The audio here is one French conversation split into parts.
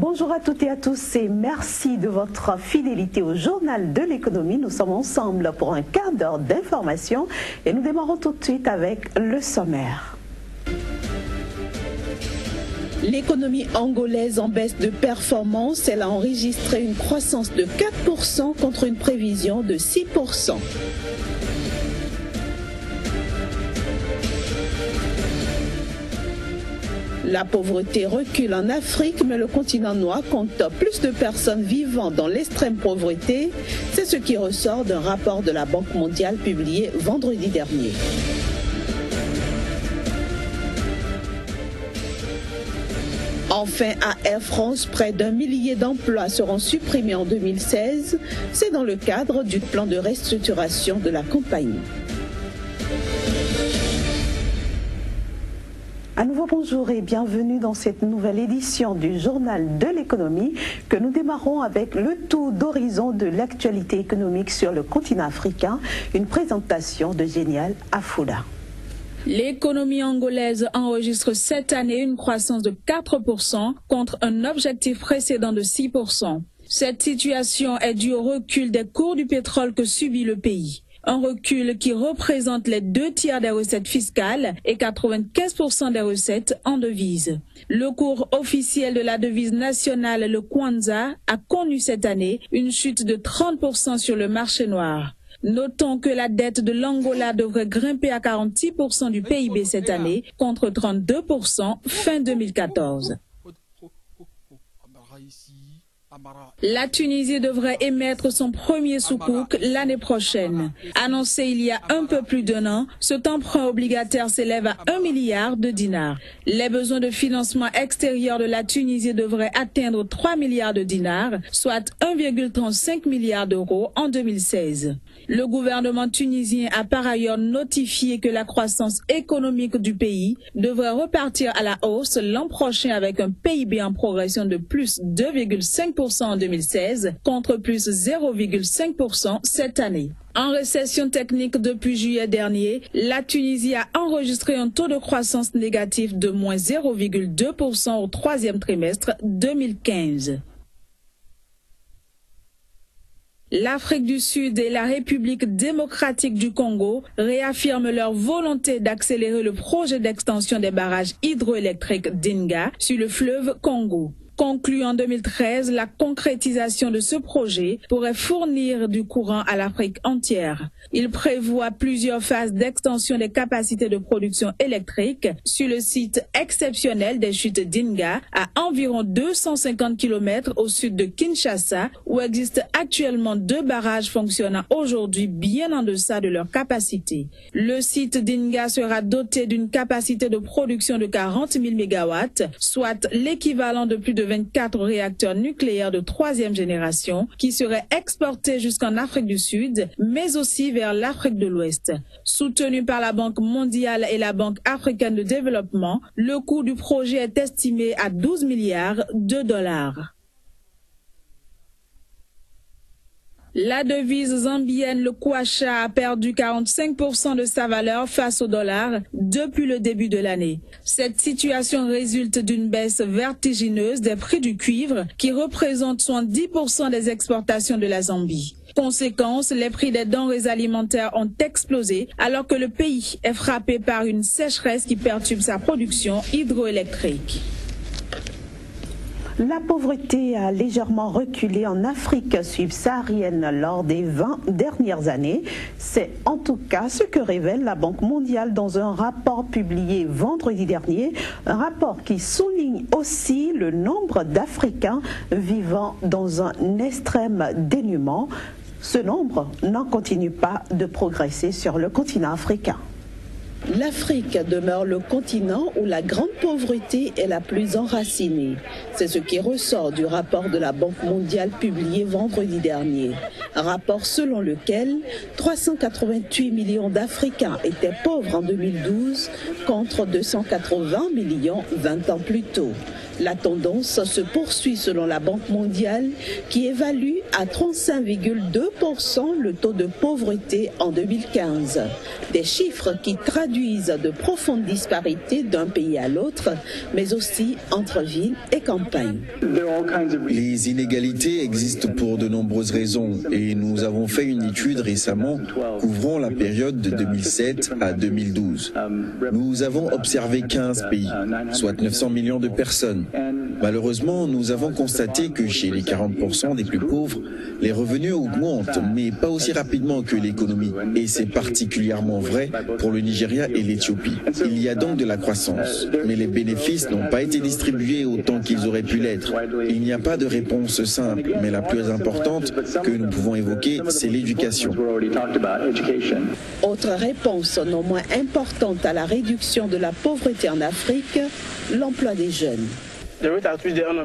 Bonjour à toutes et à tous et merci de votre fidélité au journal de l'économie. Nous sommes ensemble pour un quart d'heure d'information et nous démarrons tout de suite avec le sommaire. L'économie angolaise en baisse de performance, elle a enregistré une croissance de 4% contre une prévision de 6%. La pauvreté recule en Afrique, mais le continent noir compte plus de personnes vivant dans l'extrême pauvreté. C'est ce qui ressort d'un rapport de la Banque mondiale publié vendredi dernier. Enfin, à Air France, près d'un millier d'emplois seront supprimés en 2016. C'est dans le cadre du plan de restructuration de la compagnie. À nouveau bonjour et bienvenue dans cette nouvelle édition du journal de l'économie que nous démarrons avec le tour d'horizon de l'actualité économique sur le continent africain, une présentation de Génial Afoula. L'économie angolaise enregistre cette année une croissance de 4% contre un objectif précédent de 6%. Cette situation est due au recul des cours du pétrole que subit le pays. Un recul qui représente les deux tiers des recettes fiscales et 95% des recettes en devises. Le cours officiel de la devise nationale, le Kwanza, a connu cette année une chute de 30% sur le marché noir. Notons que la dette de l'Angola devrait grimper à 46% du PIB cette année contre 32% fin 2014. La Tunisie devrait émettre son premier soukouk l'année prochaine. Annoncé il y a un peu plus d'un an, cet emprunt obligataire s'élève à 1 milliard de dinars. Les besoins de financement extérieur de la Tunisie devraient atteindre 3 milliards de dinars, soit 1,35 milliard d'euros en 2016. Le gouvernement tunisien a par ailleurs notifié que la croissance économique du pays devrait repartir à la hausse l'an prochain avec un PIB en progression de plus 2,5% en 2016 contre plus 0,5% cette année. En récession technique depuis juillet dernier, la Tunisie a enregistré un taux de croissance négatif de moins 0,2% au troisième trimestre 2015. L'Afrique du Sud et la République démocratique du Congo réaffirment leur volonté d'accélérer le projet d'extension des barrages hydroélectriques d'Inga sur le fleuve Congo conclu en 2013, la concrétisation de ce projet pourrait fournir du courant à l'Afrique entière. Il prévoit plusieurs phases d'extension des capacités de production électrique sur le site exceptionnel des chutes d'Inga à environ 250 km au sud de Kinshasa où existent actuellement deux barrages fonctionnant aujourd'hui bien en deçà de leur capacité. Le site d'Inga sera doté d'une capacité de production de 40 000 MW, soit l'équivalent de plus de 24 réacteurs nucléaires de troisième génération qui seraient exportés jusqu'en Afrique du Sud, mais aussi vers l'Afrique de l'Ouest. Soutenu par la Banque mondiale et la Banque africaine de développement, le coût du projet est estimé à 12 milliards de dollars. La devise zambienne, le kwacha, a perdu 45% de sa valeur face au dollar depuis le début de l'année. Cette situation résulte d'une baisse vertigineuse des prix du cuivre qui représente 70% des exportations de la Zambie. Conséquence, les prix des denrées alimentaires ont explosé alors que le pays est frappé par une sécheresse qui perturbe sa production hydroélectrique. La pauvreté a légèrement reculé en Afrique subsaharienne lors des 20 dernières années. C'est en tout cas ce que révèle la Banque mondiale dans un rapport publié vendredi dernier, un rapport qui souligne aussi le nombre d'Africains vivant dans un extrême dénuement. Ce nombre n'en continue pas de progresser sur le continent africain. L'Afrique demeure le continent où la grande pauvreté est la plus enracinée. C'est ce qui ressort du rapport de la Banque mondiale publié vendredi dernier. Rapport selon lequel 388 millions d'Africains étaient pauvres en 2012 contre 280 millions 20 ans plus tôt. La tendance se poursuit selon la Banque mondiale qui évalue à 35,2% le taux de pauvreté en 2015. Des chiffres qui traduisent de profondes disparités d'un pays à l'autre, mais aussi entre villes et campagnes. Les inégalités existent pour de nombreuses raisons et nous avons fait une étude récemment couvrant la période de 2007 à 2012. Nous avons observé 15 pays, soit 900 millions de personnes. Malheureusement, nous avons constaté que chez les 40% des plus pauvres, les revenus augmentent, mais pas aussi rapidement que l'économie. Et c'est particulièrement vrai pour le Nigeria et l'Éthiopie. Il y a donc de la croissance, mais les bénéfices n'ont pas été distribués autant qu'ils auraient pu l'être. Il n'y a pas de réponse simple, mais la plus importante que nous pouvons évoquer, c'est l'éducation. Autre réponse non moins importante à la réduction de la pauvreté en Afrique, l'emploi des jeunes.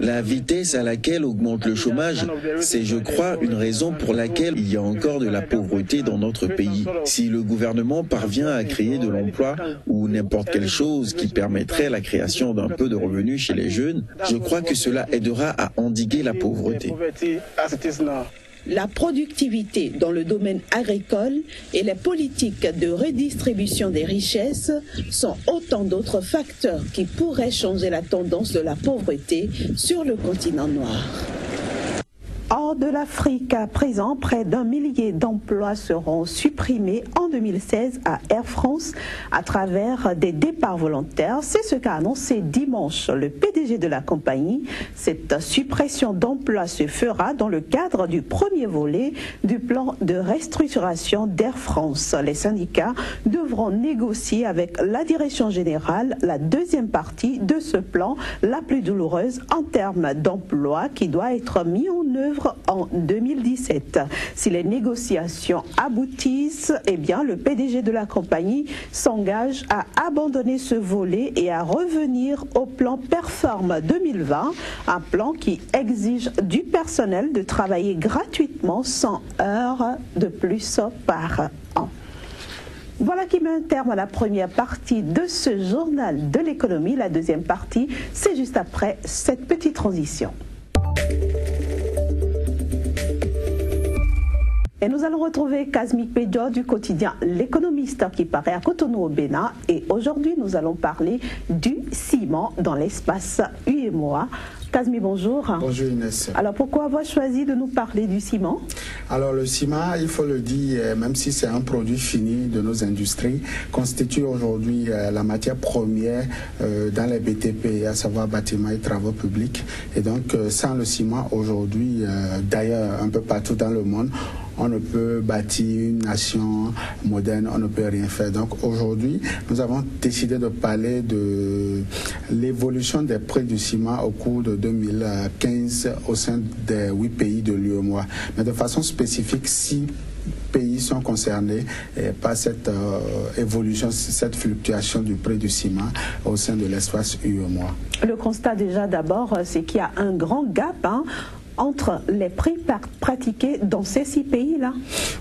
La vitesse à laquelle augmente le chômage, c'est, je crois, une raison pour laquelle il y a encore de la pauvreté dans notre pays. Si le gouvernement parvient à créer de l'emploi ou n'importe quelle chose qui permettrait la création d'un peu de revenus chez les jeunes, je crois que cela aidera à endiguer la pauvreté la productivité dans le domaine agricole et les politiques de redistribution des richesses sont autant d'autres facteurs qui pourraient changer la tendance de la pauvreté sur le continent noir. Hors de l'Afrique, à présent, près d'un millier d'emplois seront supprimés en 2016 à Air France à travers des départs volontaires. C'est ce qu'a annoncé dimanche le PDG de la compagnie. Cette suppression d'emplois se fera dans le cadre du premier volet du plan de restructuration d'Air France. Les syndicats devront négocier avec la direction générale la deuxième partie de ce plan, la plus douloureuse en termes d'emplois qui doit être mis en œuvre en 2017. Si les négociations aboutissent, eh bien, le PDG de la compagnie s'engage à abandonner ce volet et à revenir au plan Perform 2020, un plan qui exige du personnel de travailler gratuitement 100 heures de plus par an. Voilà qui met un terme à la première partie de ce journal de l'économie. La deuxième partie, c'est juste après cette petite transition. Et nous allons retrouver Kazmik Pedjo du quotidien L'économiste qui paraît à Cotonou au Bénin. Et aujourd'hui, nous allons parler du ciment dans l'espace UEMOA. Kazmi, bonjour. Bonjour Inès. Alors pourquoi avoir choisi de nous parler du ciment? Alors le ciment, il faut le dire, euh, même si c'est un produit fini de nos industries, constitue aujourd'hui euh, la matière première euh, dans les BTP, à savoir bâtiments et travaux publics. Et donc sans le ciment aujourd'hui, d'ailleurs un peu partout dans le monde, on ne peut bâtir une nation moderne, on ne peut rien faire. Donc aujourd'hui, nous avons décidé de parler de l'évolution des prix du ciment au cours de 2015 au sein des huit pays de l'UEMOA. Mais de façon spécifique, six pays sont concernés par cette euh, évolution, cette fluctuation du prix du ciment au sein de l'espace UEMOA. Le constat déjà d'abord, c'est qu'il y a un grand gap hein, entre les prix pratiqués dans ces six pays-là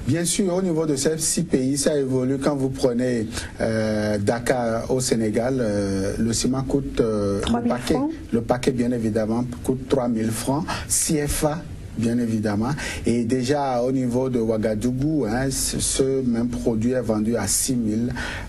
Bien sûr, au niveau de ces six pays, ça évolue. Quand vous prenez euh, Dakar au Sénégal, euh, le ciment coûte euh, le paquet, le paquet bien évidemment coûte 3000 francs. CFA bien évidemment. Et déjà au niveau de Ouagadougou, hein, ce même produit est vendu à 6 000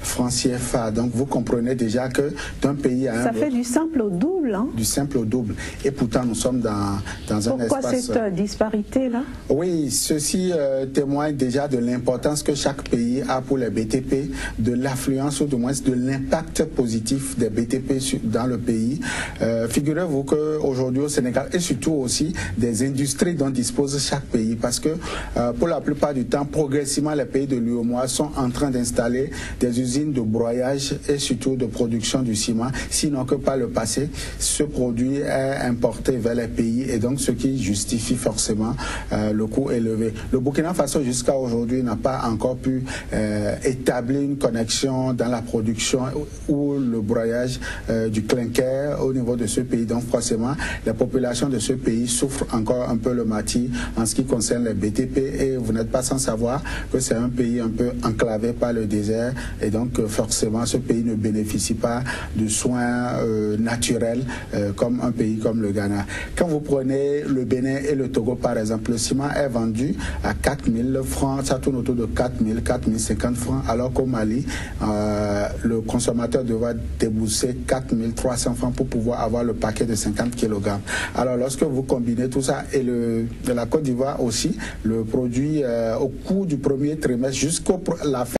francs CFA. Donc vous comprenez déjà que d'un pays à un Ça fait du simple au double. Hein? Du simple au double. Et pourtant nous sommes dans, dans un espace... Pourquoi cette euh, disparité-là Oui, ceci euh, témoigne déjà de l'importance que chaque pays a pour les BTP, de l'affluence ou du moins de l'impact positif des BTP dans le pays. Euh, Figurez-vous qu'aujourd'hui au Sénégal et surtout aussi des industries dont dispose chaque pays parce que euh, pour la plupart du temps, progressivement, les pays de l'UOMOA sont en train d'installer des usines de broyage et surtout de production du ciment, sinon que par le passé, ce produit est importé vers les pays et donc ce qui justifie forcément euh, le coût élevé. Le Burkina Faso jusqu'à aujourd'hui n'a pas encore pu euh, établir une connexion dans la production ou le broyage du clinker au niveau de ce pays. Donc forcément, la population de ce pays souffre encore un peu le problématique en ce qui concerne les BTP et vous n'êtes pas sans savoir que c'est un pays un peu enclavé par le désert et donc euh, forcément ce pays ne bénéficie pas de soins euh, naturels euh, comme un pays comme le Ghana. Quand vous prenez le Bénin et le Togo par exemple, le ciment est vendu à 4000 francs, ça tourne autour de 4000, 4050 francs, alors qu'au Mali, le consommateur devra débourser 4300 francs pour pouvoir avoir le paquet de 50 kg. Alors lorsque vous combinez tout ça et le, de la Côte d'Ivoire aussi, le produit au cours du premier trimestre jusqu'au la fin